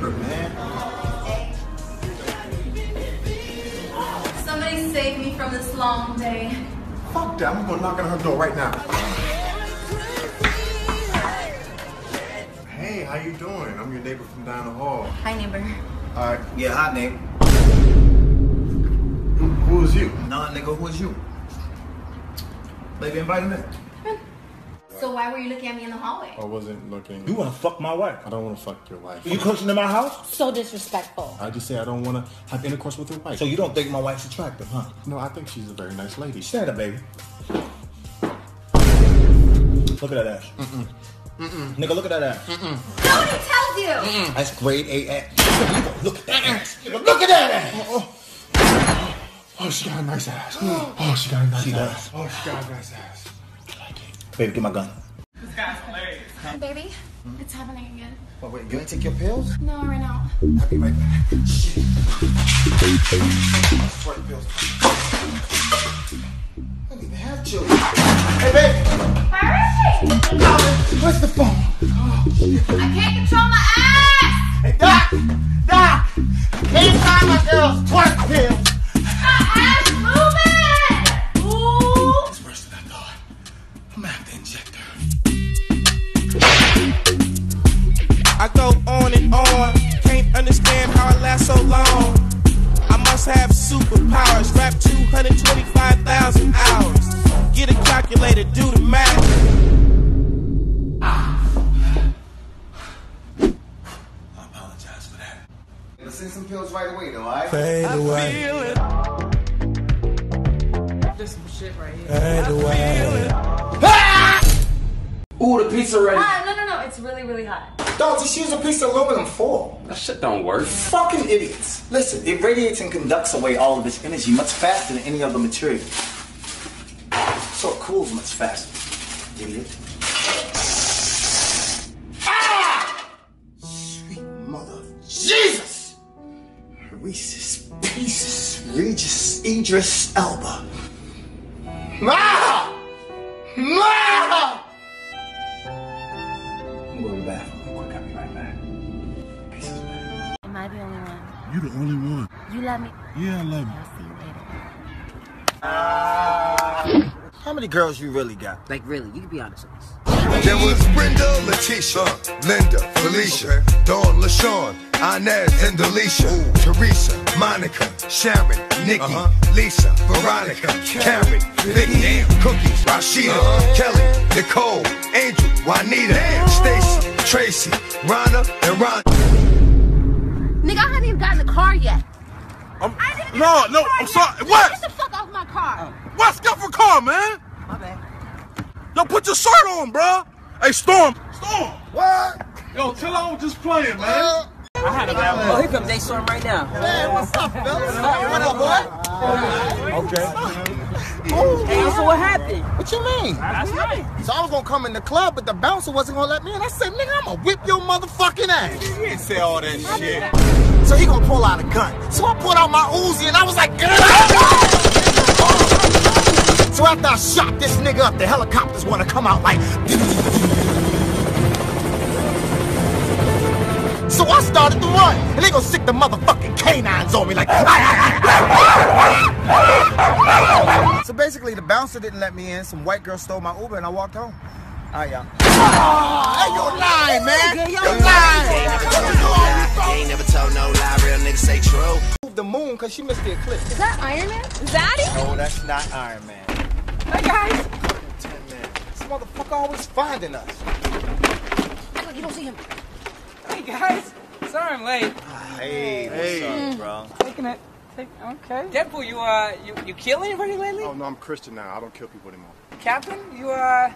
neighbor, man. Somebody save me from this long day. Fuck that. I'm gonna knock on her door right now. Hey, how you doing? I'm your neighbor from down the hall. Hi, neighbor. Uh, Yeah, hi, neighbor. who, who is you? Nah, nigga, who is you? Baby, invite him in. So why were you looking at me in the hallway? I wasn't looking. You wanna fuck my wife? I don't want to fuck your wife. You coaching in my house? So disrespectful. I just say I don't want to have intercourse with your wife. So you don't think my wife's attractive, huh? no, I think she's a very nice lady. Stand up, baby. Look at that ass. Mm-mm. Mm-mm. Nigga, look at that ass. Nobody tells you. That's grade A ass. Look at that ass. Nigga, look at that ass. Oh, oh. oh, she got a nice ass. Oh, she got a nice She ass. does. Oh, she got a nice ass. Baby, get my gun. Baby, it's happening again. Wait, wait, you ain't take your pills? No, right now. I'll be right back. Shit. Sweat pills. I don't even have children. Hey, baby. Hurry! Where's the phone? I can't control my ass! Hey, Doc! Doc! Can't find my girl's twerk pills. Let's send some pills right away, though, alright? Fade away. Feel it, There's some shit right here. Fade away. Ooh, the pizza ready. Ah, no, no, no. It's really, really hot. Dog, just use a piece of aluminum foil. That shit don't work. Fucking idiots. Listen, it radiates and conducts away all of its energy much faster than any other material. So it cools much faster. Idiot. Idris, Elba. I'm going to the bathroom real quick. I'll be right back. Pieces, man. Am I the only one? You the only one. You love me. Yeah, I love you. I'll see you later. How many girls you really got? Like, really, you can be honest with us. There was Brenda, Letitia, Linda, Felicia, Dawn, LaShawn, Inez, and Delisha, Teresa, Monica, Sharon, Nikki, uh-huh. Lisa, Veronica, Karen, Vicky, Cookies, Rashida, uh-huh. Kelly, Nicole, Angel, Juanita, Stacy, Tracy, Rhonda, and Ron. Nigga, I haven't even gotten the car yet. I'm, I didn't even no, the no, car I'm yet. sorry. What? Get the fuck off my car. What's got for car, man? My bad. Yo, put your shirt on, bro. Hey, Storm. Storm. What? Yo, chill out with just playing, man. I had a bad Oh, here comes DeStorm right now. Hey, what's up, fellas? What up, boy? Okay. Hey, so what happened? What you mean? That's right. So I was gonna come in the club, but the bouncer wasn't gonna let me in. I said, nigga, I'm gonna whip your motherfucking ass. You didn't say all that shit. So he gonna pull out a gun. So I pulled out my Uzi and I was like, so after I shot this nigga up, the helicopters wanna come out like. So I started to run, and they gonna stick the motherfucking canines on me like. so basically, the bouncer didn't let me in. Some white girl stole my Uber, and I walked home. All right, y'all. hey, you lying, man? You lying? You ain't never told no lie, real niggas say true. Moved the moon because she missed the eclipse. Is that Iron Man? Is that it? No, that's not Iron Man. Hi, guys. Ten men. This motherfucker always finding us. Act like you don't see him. Hey, guys. Sorry I'm late. Hey, what's up, bro? Taking it. Take, okay. Deadpool, you, uh, you, you kill anybody lately? Oh no, I'm Christian now. I don't kill people anymore. Captain, you, uh,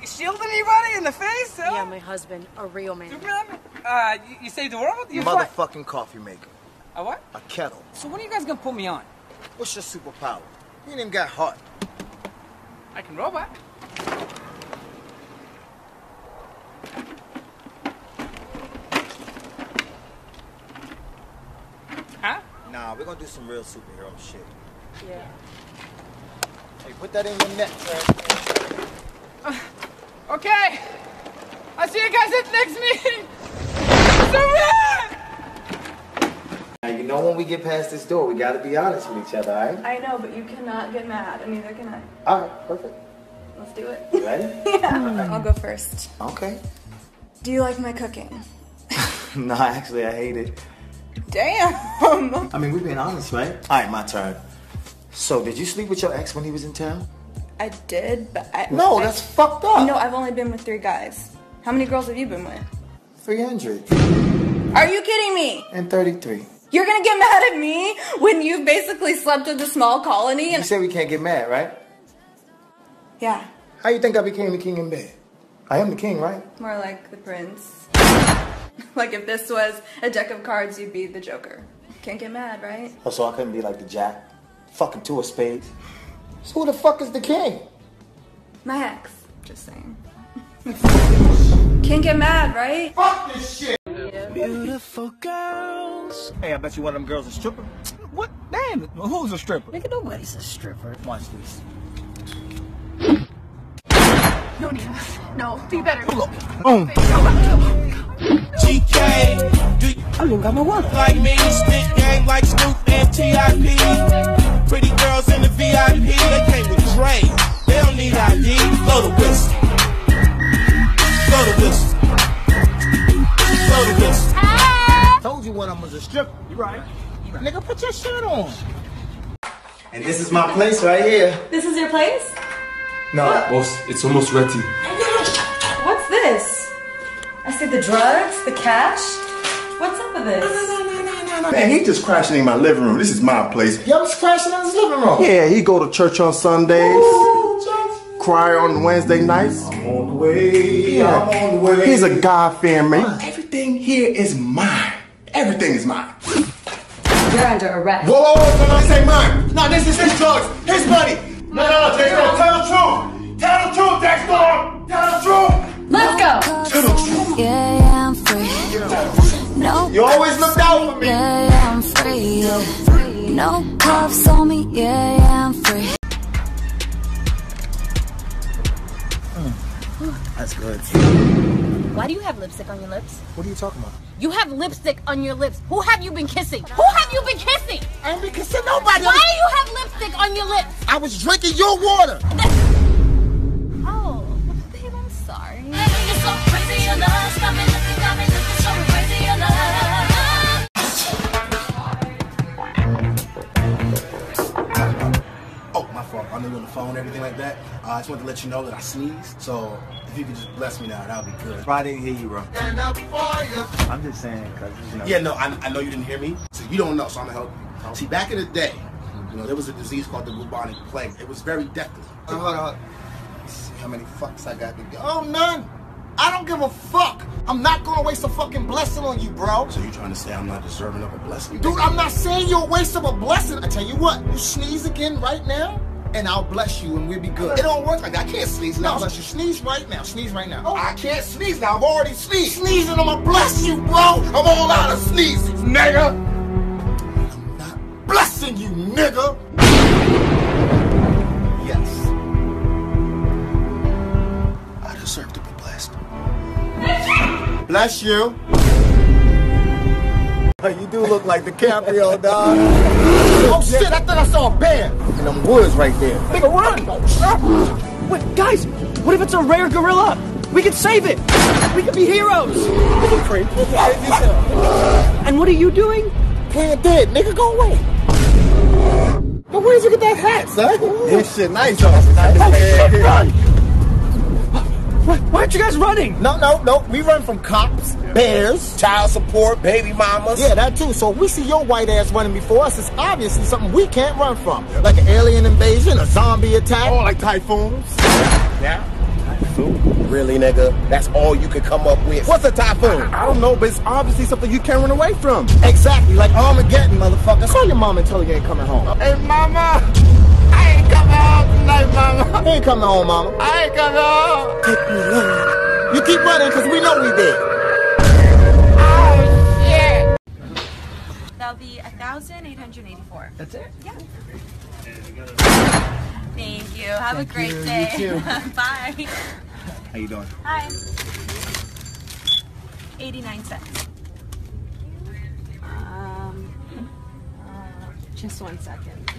you shield anybody in the face? Huh? Yeah, my husband, a real man. Superman? Uh, you, you saved the world? You fly- Motherfucking coffee maker. A what? A kettle. So when are you guys gonna put me on? What's your superpower? You ain't even got heart. I can robot. Huh? Nah, we're gonna do some real superhero shit. Yeah. Hey, put that in your net, sir. Okay. I'll see you guys at the next meeting. Now, you know when we get past this door, we gotta be honest with each other, alright? I know, but you cannot get mad, and neither can I. Alright, perfect. Let's do it. You ready? yeah. Hmm. I'll go first. Okay. Do you like my cooking? no, actually, I hate it. Damn. I mean, we've been honest, right? Alright, my turn. So, did you sleep with your ex when he was in town? I did, but I. No, I- that's fucked up. No, I've only been with three guys. How many girls have you been with? 300 Are you kidding me? and 33. You're gonna get mad at me when you've basically slept with a small colony And- You and. said we can't get mad, right? Yeah, How you think I became the king in bed? I am the king, right? more like the prince. like if this was a deck of cards, you'd be the Joker. Can't get mad, right? Oh, so I couldn't be like the jack? Fucking two of spades. So who the fuck is the king? My ex. Just saying. Can't get mad, right? Fuck this shit! Beautiful girls. Hey, I bet you one of them girls a stripper. What? Damn, who's a stripper? Nigga, nobody's a stripper. Watch this. No, Nina. No, do better. Oh. Oh. Boom. GK, do you I don't even got my wallet. like me? Spit game like Snoop and T.I.P. Pretty girls in the VIP, they came with Dre. They don't need ID. Blow the whistle. Blow the whistle. Blow the whistle. Told you one of them was a stripper. You right. Nigga, put your shirt on. And this is my place right here. This is your place? No, Boss, it's almost ready. What's this? I see the drugs, the cash. What's up with this? Man, he just crashing in my living room. This is my place. yo, he's crashing in his living room. Yeah, he go to church on Sundays. Cry on Wednesday nights. I'm on the way. I'm on the way. He's a God fearing man. Everything here is mine. Everything is mine. You're under arrest. Whoa, whoa, whoa, no, no, this ain't mine. No, this is his drugs. His money. No, no, no, Dexter, tell the truth. Tell the truth, Dexter. Tell the truth. Let's go. Tell the truth. Yeah, yeah, I'm free. No, You always looked out for me. yeah, yeah, I'm free. Yeah. No cuffs on me. Yeah, yeah, I'm free. That's good. Why do you have lipstick on your lips? What are you talking about? You have lipstick on your lips. Who have you been kissing? Who have you been kissing? I ain't been kissing nobody. Why do you have lipstick on your lips? I was drinking your water. Oh, babe, I'm sorry. You're so crazy, your love's got me looking, got me looking so crazy, your love. Oh, my fault. I know you're on the phone, everything like that. Uh, I just wanted to let you know that I sneezed. So if you could just bless me now, that would be good. I didn't hear you, bro. I'm just saying, cause you know. Yeah, no, I, I know you didn't hear me. So you don't know, so I'm gonna help you. See, back in the day, you know, there was a disease called the bubonic plague. It was very deadly. Uh, hold on, hold on. Let's see how many fucks I got to get. Oh, none. I don't give a fuck. I'm not gonna waste a fucking blessing on you, bro. So you trying to say I'm not deserving of a blessing? Dude, I'm not saying you're a waste of a blessing. I tell you what, you sneeze again right now, and I'll bless you, and we'll be good. It don't work like that. I can't sneeze No, now. bless you. Sneeze right now. Sneeze right now. Oh. I can't sneeze now. I've already sneezed. Sneezing, I'ma bless you, bro. I'm all out of sneezes, nigga. I'm not blessing you, nigga. Yes. I deserve to be blessed. Bless you. You do look like DiCaprio, dog. Oh shit, I thought I saw a bear them woods right there. Nigga, run! Wait, guys, what if it's a rare gorilla? We could save it! We could be heroes! And what are you doing? Playing dead, nigga, go away. But where'd you get that hat, son? This shit nice, Oh, run! Why, why aren't you guys running? No, no, no. We run from cops, bears, Child support, baby mamas. Yeah, that too. So we see your white ass running before us, it's obviously something we can't run from. Like an alien invasion, a zombie attack. Oh, like typhoons. Yeah. Typhoon. Really, nigga? That's all you could come up with. What's a typhoon? I don't know, but it's obviously something you can't run away from. Exactly, like Armageddon, motherfucker. Call your mom and tell her you ain't coming home. Hey, mama. I ain't coming home tonight, mama. You ain't coming home, mama. I ain't coming home. Take me. You keep running because we know we did. be 1,884. That's it? Yeah. Thank you. Have Thank a great you. day. You Bye. How you doing? Hi. 89 cents. Um, uh, just one second.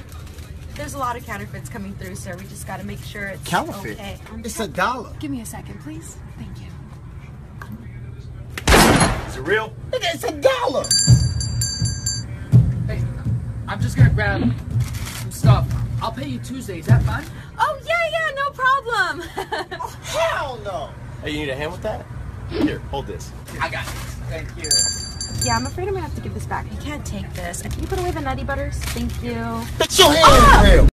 There's a lot of counterfeits coming through, sir. We just got to make sure it's counterfeit. Okay. It's a dollar. Give me a second, please. Thank you. Is it real? It's a dollar. Hey, I'm just gonna grab some stuff. I'll pay you Tuesday. Is that fine? Oh yeah, yeah, no problem. oh, Hell no. Hey, you need a hand with that? Here, hold this. I got it. Thank you. yeah, I'm afraid I'm gonna have to give this back. You can't take this. Can you put away the nutty butters? Thank you. Put your hand in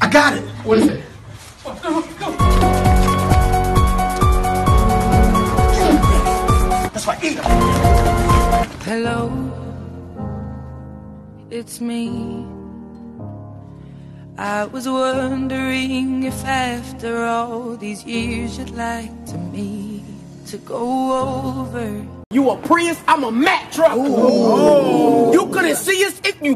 I got it. What is it? That's right. Eat 'em. Hello, it's me. I was wondering if after all these years you'd like to me to go over. You a Prius, I'm a Mack truck. You couldn't see us if you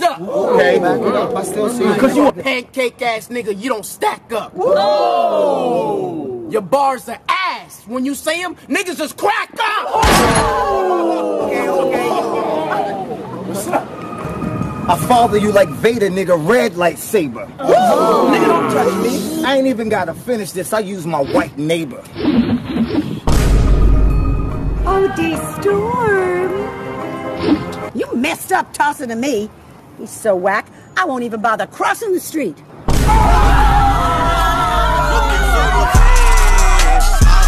backed up. Okay, back it up. I still see you. Cause you a pancake ass nigga, you don't stack up. Your bars are ass. When you say them, niggas just crack up. what's up I father you like Vader, nigga, red lightsaber. Nigga, don't touch me. I ain't even gotta finish this. I use my white neighbor. Oh, D Storm. You messed up tossing to me. He's so whack, I won't even bother crossing the street. All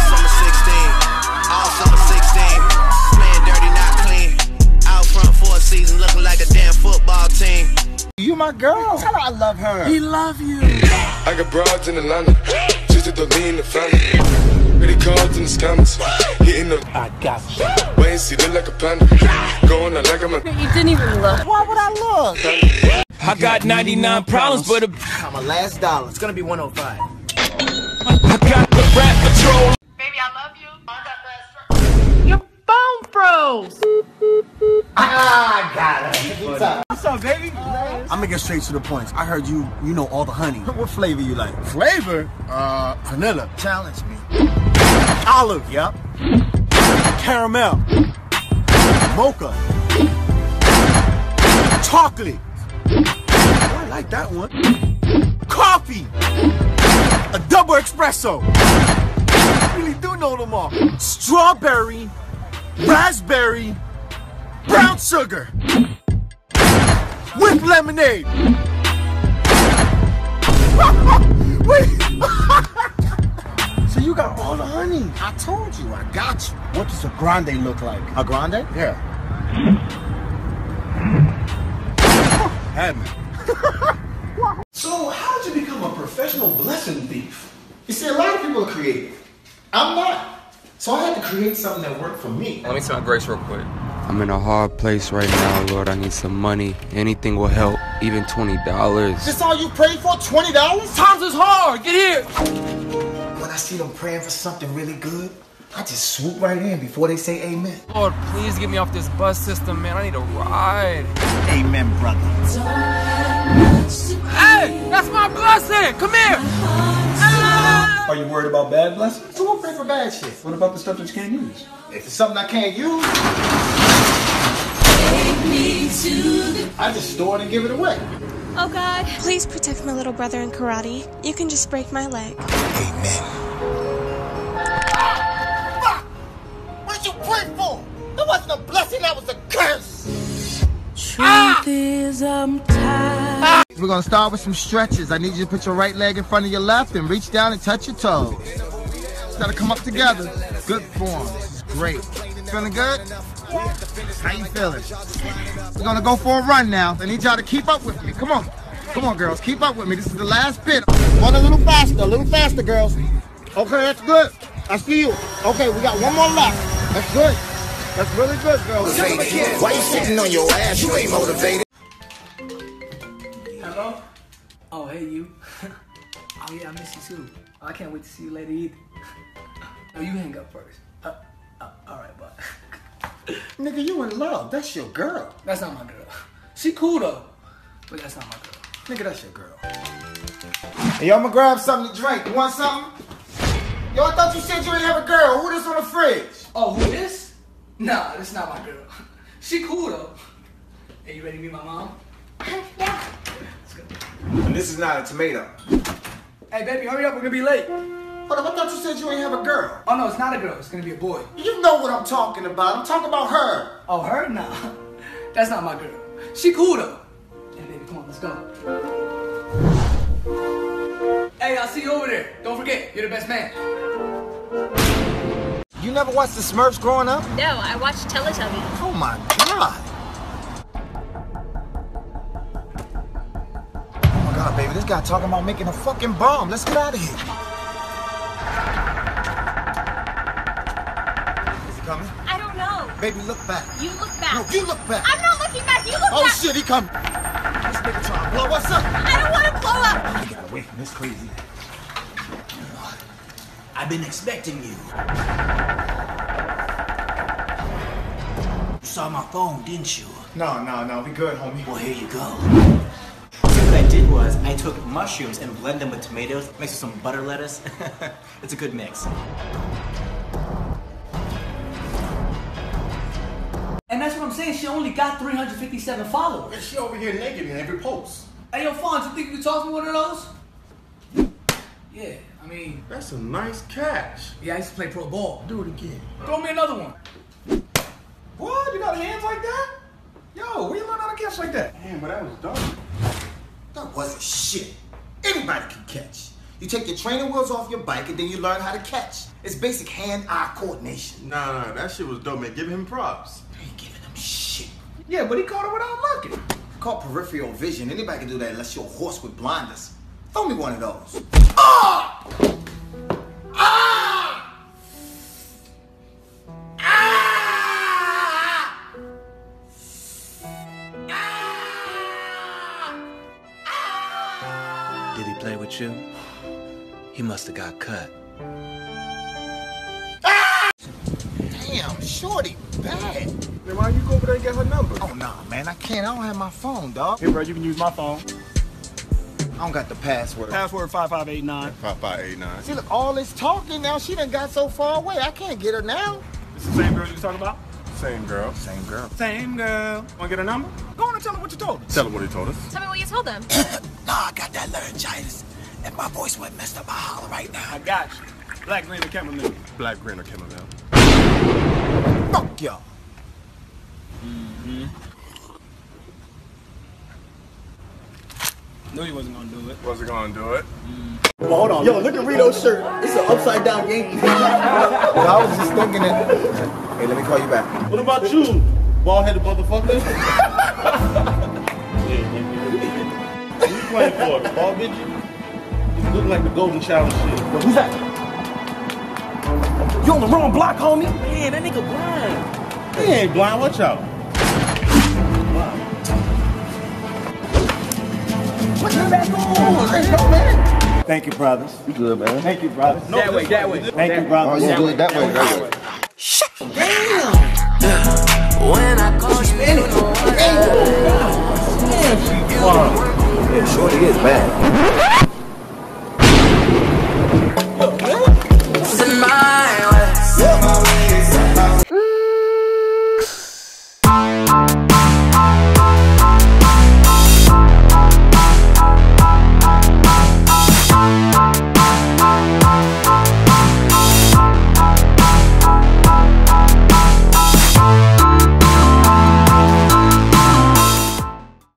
summer 16, all summer 16. Playing dirty, not clean. Out front for a season, looking like a damn football team. You my girl. Tell her I love her. He love you. I got broads in Atlanta, just to lean the family. Pretty cards in the scammers, hitting the. I got you. Wait and see, like a panda. Going out like I'm a. You didn't even look. Why would I look? I got 99 problems, but a, last dollar. it's gonna be 105. I got the rap patrol. Baby, I love you. Your phone froze. Ah, I got it. What's up, baby? I'm gonna get straight to the points. I heard you, you know all the honey. What flavor you like? Flavor? Uh, vanilla. Challenge me. Olive, yep. Caramel. Mocha. Chocolate. Oh, I like that one. Coffee. A double espresso. I really do know them all. Strawberry. Raspberry. Brown sugar. With lemonade. Wait. So you got all the honey. I told you, I got you. What does a grande look like? A grande? Yeah. Had me. So, how did you become a professional blessing thief? You see, a lot of people are creative. I'm not. So I had to create something that worked for me. Let me tell my grace real quick. I'm in a hard place right now, Lord. I need some money. Anything will help, even $20. This all you prayed for? $20? Times is hard. Get here. When I see them praying for something really good, I just swoop right in before they say amen. Lord, please get me off this bus system, man. I need a ride. Amen, brother. Hey, that's my blessing. Come here. Ah! Are you worried about bad blessings? So we'll pray for bad shit. What about the stuff that you can't use? If it's something I can't use, I just store it and give it away. Oh God, please protect my little brother in karate. You can just break my leg. What We're gonna start with some stretches. I need you to put your right leg in front of your left and reach down and touch your toes. Gotta come up together. Good form. This is great. Feeling good? How you feeling? We're gonna go for a run now. I need y'all to keep up with me. Come on. Come on, girls. Keep up with me. This is the last bit. Run a little faster. A little faster, girls. Okay, that's good. I see you. Okay, we got one more left. That's good. That's really good, girls. Why you sitting on your ass? You ain't motivated. Hello? Oh, hey, you. oh, yeah, I miss you too. I can't wait to see you later either. No, you hang up first. Uh, uh, all right, but Nigga, you in love. That's your girl. that's not my girl. She cool though, but that's not my girl. Nigga, that's your girl. Hey, yo, I'm gonna grab something to drink. You want something? Yo, I thought you said you didn't have a girl. Who this on the fridge? Oh, who this? Nah, that's not my girl. She cool though. Hey, you ready to meet my mom? Uh, yeah. Let's And this is not a tomato. Hey, baby, hurry up. We're gonna be late. Hold up, I thought you said you ain't have a girl. Oh no, it's not a girl. It's gonna be a boy. You know what I'm talking about. I'm talking about her. Oh, her? Nah, that's not my girl. She cool though. Hey, baby, come on, let's go. Hey, I'll see you over there. Don't forget, you're the best man. You never watched the Smurfs growing up? No, I watched Teletubbies. Oh my god. Oh my god, baby, this guy talking about making a fucking bomb. Let's get out of here. Is he coming? I don't know. Baby, look back. You look back. No, you look back. I'm not looking back. You look Oh back. Oh shit, he coming. This nigga trying to blow us up. I don't want to blow up. We gotta wait from this crazy. I've been expecting you. You saw my phone, didn't you? No, no, no, we good, homie. Well, here you go. What I did was I took mushrooms and blend them with tomatoes, mixed with some butter lettuce. it's a good mix. And that's what I'm saying. She only got 357 followers. And she over here naked in every post. Hey, yo, Fonz, you think you can toss me one of those? Yeah, I mean, That's a nice catch. yeah, I used to play pro ball. Do it again. Throw me another one. What? You got hands like that? Yo, where you learn how to catch like that? Damn, but that was dumb. That wasn't shit. Anybody can catch. You take your training wheels off your bike and then you learn how to catch. It's basic hand-eye coordination. Nah, nah, that shit was dope, man. Give him props. I ain't giving him shit. Yeah, but he caught it without looking. Called peripheral vision. Anybody can do that unless you're a horse with blinders. Throw me one of those. Did he you? He must have got cut. Ah! Damn, shorty, bad. Then why you go over there and get her number? Oh nah, man, I can't. I don't have my phone, dog. Here, bro, you can use my phone. I don't got the password. Password 5589. 5589. See, look, all this talking now, she done got so far away. I can't get her now. This the same girl you was talking about? Same girl. Same girl. Same girl. Want to get her number? Go on and tell her what you told her. Tell her what he told us. Tell me what you told them. Nah, I got that laryngitis. If my voice went messed up, I holler right now. I got you. Black, green, or chamomile. Black green or chamomile. Fuck y'all. Mm-hmm. Knew he wasn't gonna do it. Wasn't gonna do it. Mm-hmm. Well, hold on. Yo, look at Rito's shirt. It's an upside down Yankee. I was just thinking it. Hey, let me call you back. What about you, bald headed motherfucker? What you playing for? The ball bitch? You look like the golden child and shit. Yo, who's that? You on the wrong block, homie. Man, that nigga blind. He ain't blind, watch out. Put your back on. Let's go, man. Thank you, brothers. You good, man? Thank you, brothers. That way, that way. Thank you, brothers. Oh, you do it that way, that way. When I call you, you know Yeah, shorty is bad.